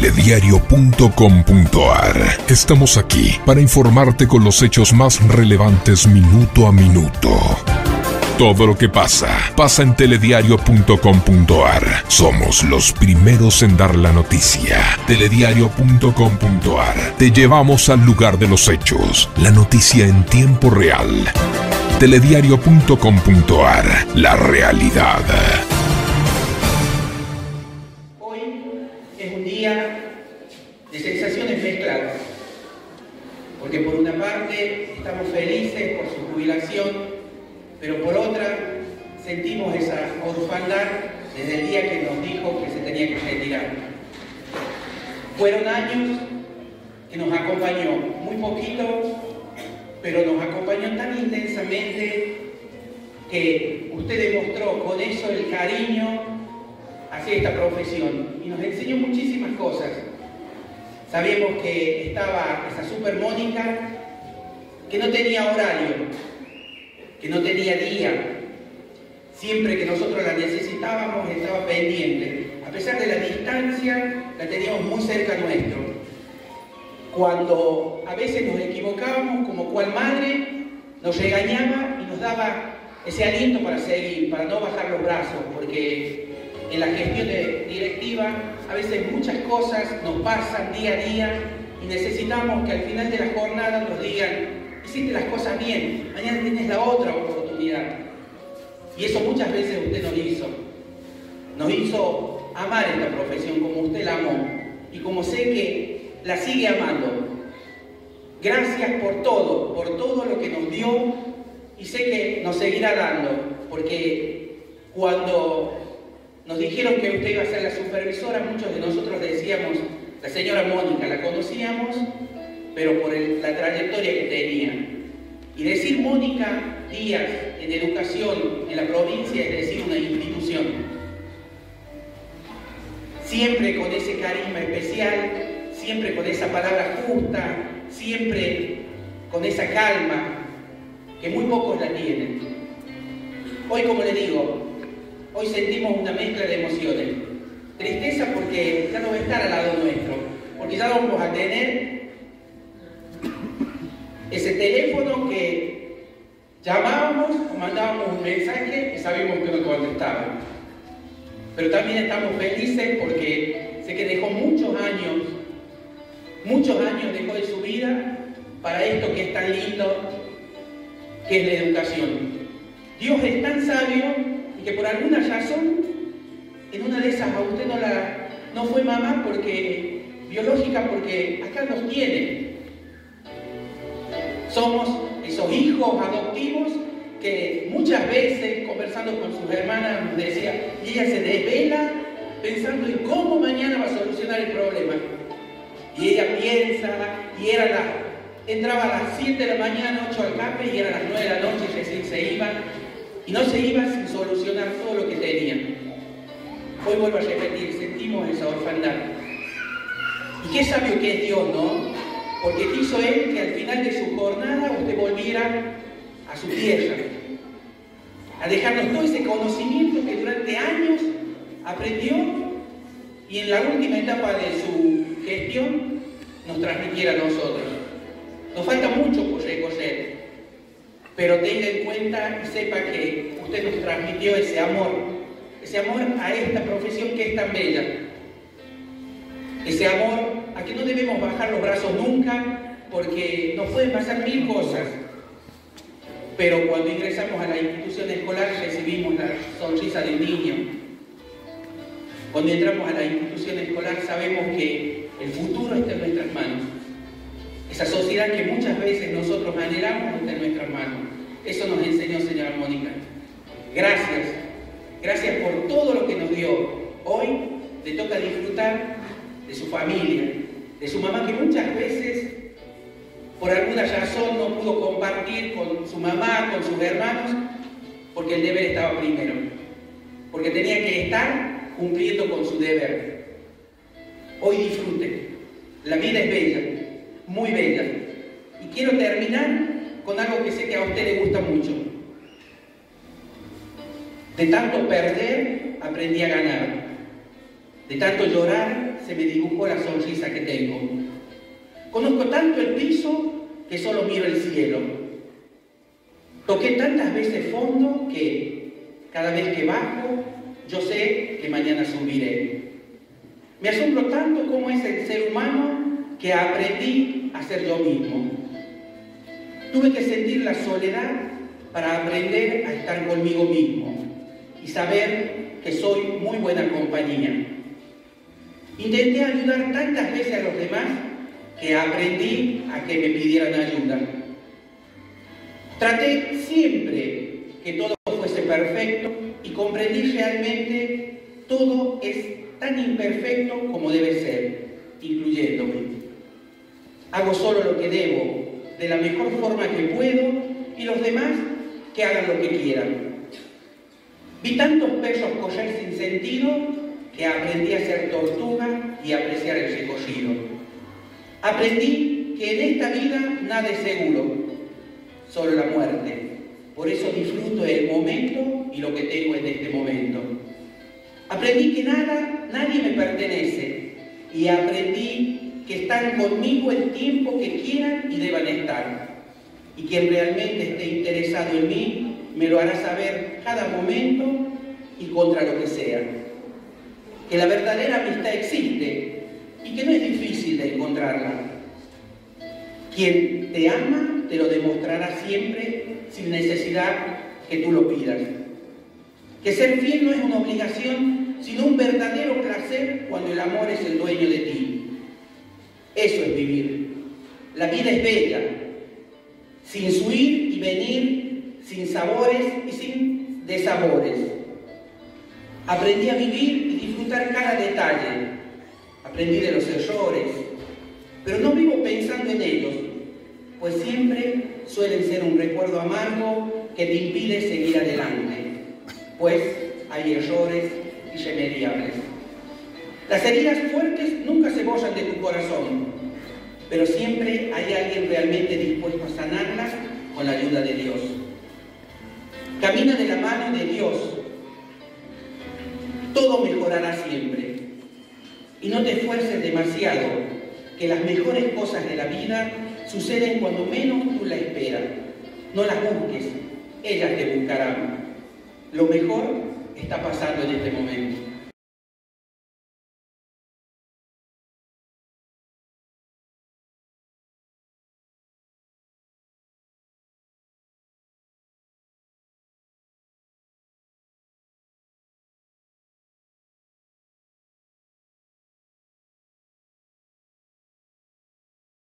Telediario.com.ar. Estamos aquí para informarte con los hechos más relevantes minuto a minuto. Todo lo que pasa, pasa en telediario.com.ar. Somos los primeros en dar la noticia. Telediario.com.ar. Te llevamos al lugar de los hechos. La noticia en tiempo real. Telediario.com.ar. La realidad. Pero por otra sentimos esa orfandad desde el día que nos dijo que se tenía que retirar. Fueron años que nos acompañó, muy poquito, pero nos acompañó tan intensamente que usted demostró con eso el cariño hacia esta profesión y nos enseñó muchísimas cosas. Sabemos que estaba esa super Mónica que no tenía horario, que no tenía día. Siempre que nosotros la necesitábamos estaba pendiente. A pesar de la distancia, la teníamos muy cerca nuestro. Cuando a veces nos equivocábamos, como cual madre, nos regañaba y nos daba ese aliento para seguir, para no bajar los brazos, porque en la gestión directiva a veces muchas cosas nos pasan día a día y necesitamos que al final de la jornada nos digan, hiciste las cosas bien, mañana tienes la otra oportunidad. Y eso muchas veces usted nos hizo. Nos hizo amar esta profesión como usted la amó y como sé que la sigue amando. Gracias por todo, por todo lo que nos dio y sé que nos seguirá dando, porque cuando nos dijeron que usted iba a ser la supervisora, muchos de nosotros decíamos, la señora Mónica, la conocíamos, pero por la trayectoria que tenía. Y decir Mónica Díaz en educación en la provincia es decir una institución. Siempre con ese carisma especial, siempre con esa palabra justa, siempre con esa calma que muy pocos la tienen. Hoy, como le digo, hoy sentimos una mezcla de emociones. Tristeza porque ya no va a estar al lado nuestro, porque ya vamos a tener ese teléfono que llamábamos o mandábamos un mensaje y sabíamos que no contestaba. Pero también estamos felices porque sé que dejó muchos años, muchos años dejó de su vida para esto que es tan lindo, que es la educación. Dios es tan sabio y que por alguna razón, en una de esas a usted no, la, no fue mamá porque biológica, porque acá nos tiene. Somos esos hijos adoptivos que muchas veces, conversando con sus hermanas, nos decía, y ella se desvela pensando en cómo mañana va a solucionar el problema. Y ella piensa, y era la, entraba a las 7 de la mañana, 8 al café, y era las 9 de la noche y recién se iba, y no se iba sin solucionar todo lo que tenía. Hoy vuelvo a repetir, sentimos esa orfandad. Y qué sabio que es Dios, ¿no? Porque quiso Él que al final de su jornada usted volviera a su tierra, a dejarnos todo ese conocimiento que durante años aprendió y en la última etapa de su gestión nos transmitiera a nosotros. Nos falta mucho por recorrer, pero tenga en cuenta y sepa que usted nos transmitió ese amor, ese amor a esta profesión que es tan bella, ese amor no debemos bajar los brazos nunca porque nos pueden pasar mil cosas. Pero cuando ingresamos a la institución escolar recibimos la sonrisa del niño. Cuando entramos a la institución escolar sabemos que el futuro está en nuestras manos. Esa sociedad que muchas veces nosotros anhelamos está en nuestras manos. Eso nos enseñó señora Mónica. Gracias. Gracias por todo lo que nos dio. Hoy le toca disfrutar de su familia, de su mamá que muchas veces por alguna razón no pudo compartir con su mamá, con sus hermanos, porque el deber estaba primero, porque tenía que estar cumpliendo con su deber. Hoy disfrute, la vida es bella, muy bella, y quiero terminar con algo que sé que a usted le gusta mucho. De tanto perder, aprendí a ganar. De tanto llorar se me dibujó la sonrisa que tengo. Conozco tanto el piso que solo miro el cielo. Toqué tantas veces fondo que cada vez que bajo yo sé que mañana subiré. Me asombro tanto como es el ser humano que aprendí a ser yo mismo. Tuve que sentir la soledad para aprender a estar conmigo mismo y saber que soy muy buena compañía. Intenté ayudar tantas veces a los demás que aprendí a que me pidieran ayuda. Traté siempre que todo fuese perfecto y comprendí realmente todo es tan imperfecto como debe ser, incluyéndome. Hago solo lo que debo, de la mejor forma que puedo, y los demás que hagan lo que quieran. Vi tantos perros correr sin sentido que aprendí a ser tortuga y apreciar el recorrido. Aprendí que en esta vida nada es seguro, solo la muerte. Por eso disfruto el momento y lo que tengo en este momento. Aprendí que nada, nadie me pertenece y aprendí que están conmigo el tiempo que quieran y deban estar. Y quien realmente esté interesado en mí me lo hará saber cada momento y contra lo que sea. Que la verdadera amistad existe y que no es difícil de encontrarla. Quien te ama te lo demostrará siempre sin necesidad que tú lo pidas. Que ser fiel no es una obligación, sino un verdadero placer cuando el amor es el dueño de ti. Eso es vivir. La vida es bella, sin su ir y venir, sin sabores y sin desabores. Aprendí a vivir disfrutar cada detalle. Aprendí de los errores, pero no vivo pensando en ellos, pues siempre suelen ser un recuerdo amargo que te impide seguir adelante, pues hay errores irremediables. Las heridas fuertes nunca se borran de tu corazón, pero siempre hay alguien realmente dispuesto a sanarlas con la ayuda de Dios. Camina de la mano de Dios. Todo mejorará siempre. Y no te esfuerces demasiado, que las mejores cosas de la vida suceden cuando menos tú la esperas. No las busques, ellas te buscarán. Lo mejor está pasando en este momento.